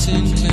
tin can.